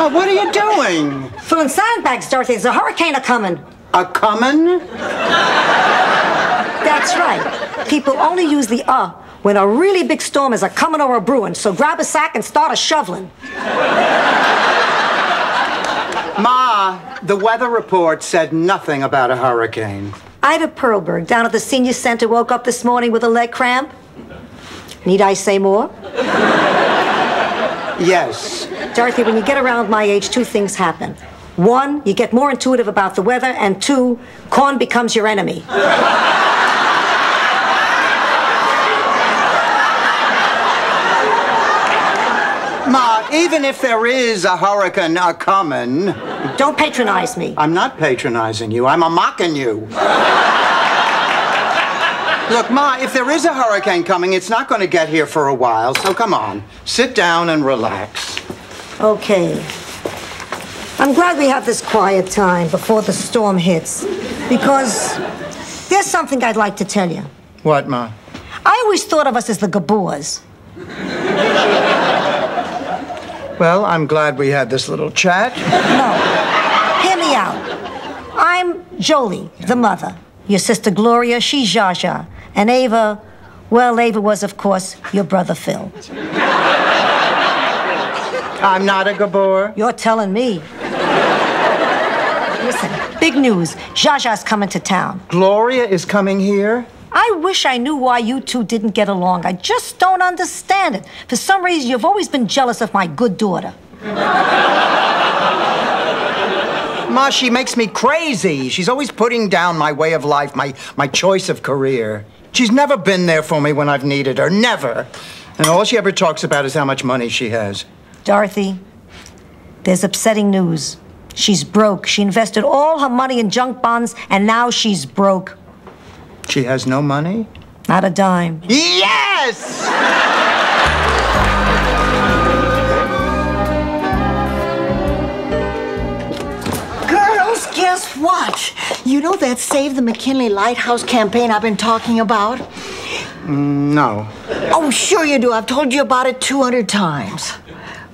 Ma, what are you doing? Filling sandbags, Dorothy. There's a hurricane a coming. A coming? That's right. People only use the uh when a really big storm is a coming or a brewing. So grab a sack and start a shoveling. Ma, the weather report said nothing about a hurricane. Ida Perlberg down at the senior center woke up this morning with a leg cramp. Need I say more? Yes. Dorothy, when you get around my age, two things happen. One, you get more intuitive about the weather, and two, corn becomes your enemy. Ma, even if there is a hurricane a coming, Don't patronize me. I'm not patronizing you. I'm a mocking you. Look, Ma, if there is a hurricane coming, it's not going to get here for a while. So come on, sit down and relax. Okay. I'm glad we have this quiet time before the storm hits. Because there's something I'd like to tell you. What, Ma? I always thought of us as the Gabors. Well, I'm glad we had this little chat. No. Hear me out. I'm Jolie, the mother. Your sister Gloria, she's Zsa Zsa. And Eva, well, Eva was, of course, your brother Phil. I'm not a Gabor. You're telling me. Listen, big news. Zsa Zsa's coming to town. Gloria is coming here. I wish I knew why you two didn't get along. I just don't understand it. For some reason, you've always been jealous of my good daughter. Ma, she makes me crazy. She's always putting down my way of life, my, my choice of career. She's never been there for me when I've needed her. Never. And all she ever talks about is how much money she has. Dorothy, there's upsetting news. She's broke. She invested all her money in junk bonds, and now she's broke. She has no money? Not a dime. Yes! You know that Save the McKinley Lighthouse campaign I've been talking about? Mm, no. Oh, sure you do. I've told you about it 200 times.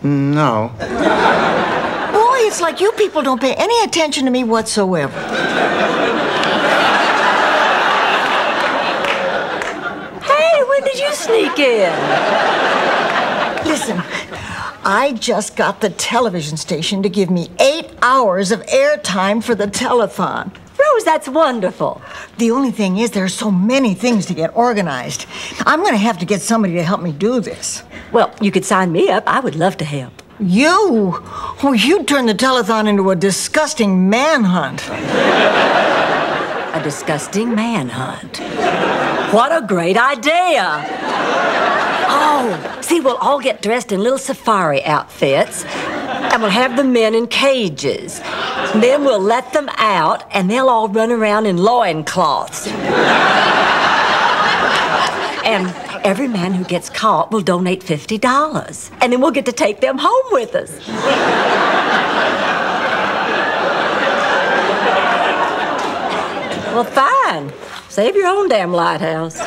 Mm, no. Boy, it's like you people don't pay any attention to me whatsoever. Hey, when did you sneak in? Listen, I just got the television station to give me eight hours of airtime for the telethon. Rose, that's wonderful. The only thing is, there are so many things to get organized. I'm going to have to get somebody to help me do this. Well, you could sign me up. I would love to help. You? Oh, well, you'd turn the telethon into a disgusting manhunt. A disgusting manhunt. What a great idea! Oh, see, we'll all get dressed in little safari outfits, and we'll have the men in cages. Then we'll let them out, and they'll all run around in loincloths. and every man who gets caught will donate $50, and then we'll get to take them home with us. Well, fine. Save your own damn lighthouse.